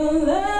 never let